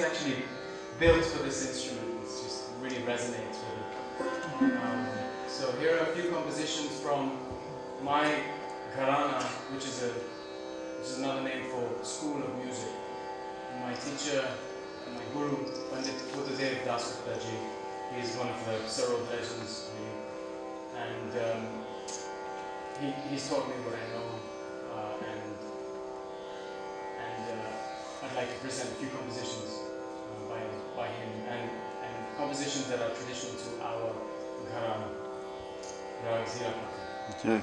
it's actually built for this instrument. It just really resonates with it. Um, so here are a few compositions from my gharana, which is a which is another name for school of music. My teacher, and my guru, Pandit Buddhadev Das Gupta he is one of the Sarod legends, and um, he, he's taught me what I know, uh, and and uh, I'd like to present a few compositions by by him, and and compositions that are traditional to our gharana, Rag. Okay.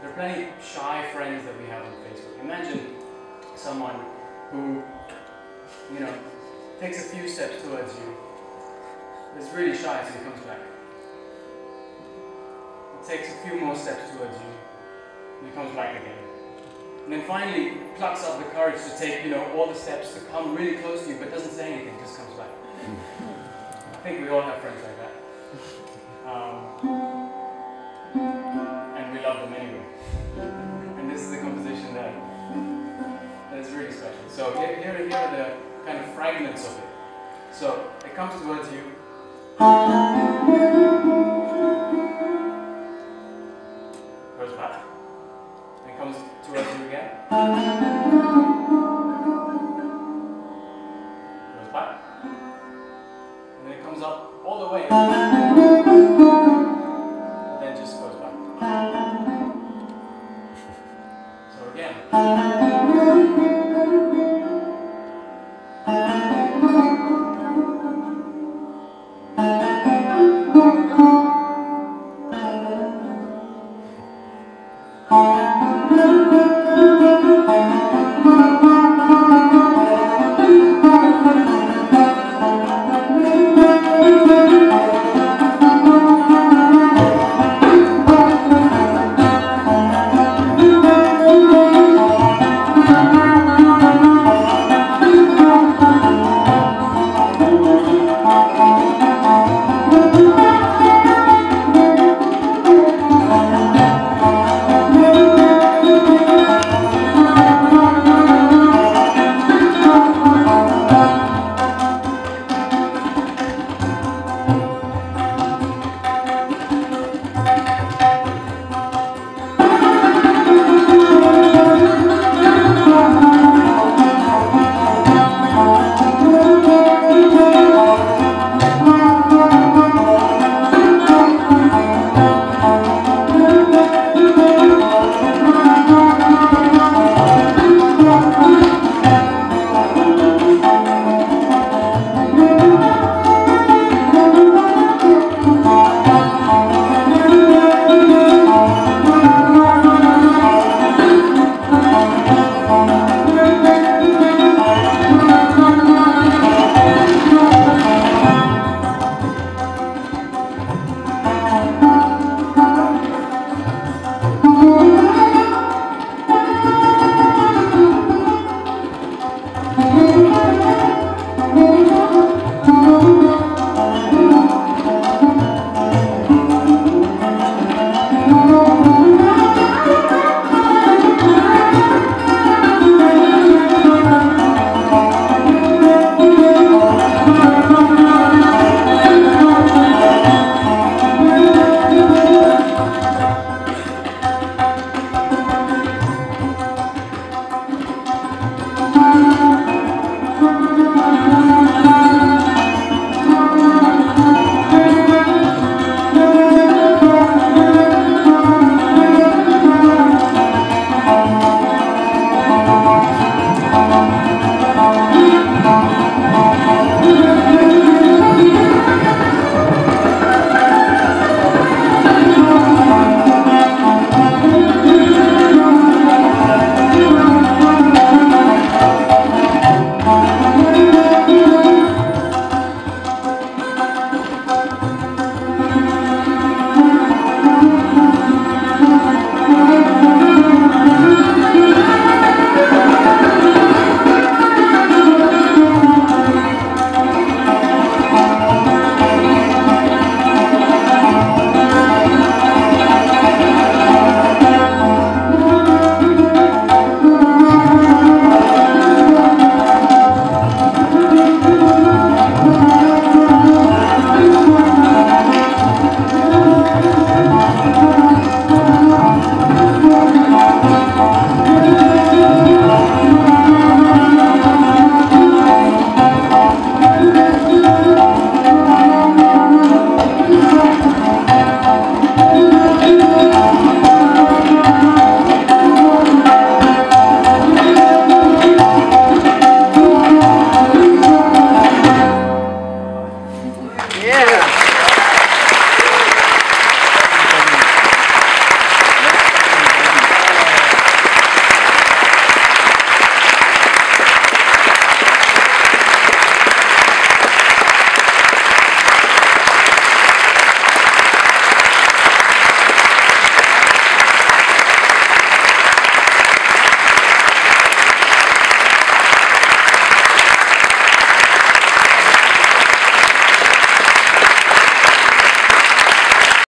there are plenty shy friends that we have on Facebook. Imagine someone who, you know, takes a few steps towards you, is really shy, so he comes back. He takes a few more steps towards you, and he comes back again. And then finally plucks up the courage to take, you know, all the steps to come really close to you, but doesn't say anything, just comes back. I think we all have friends like that. Is really special. So here, here, here are the kind of fragments of it. So it comes towards you. Goes back. And comes towards you again.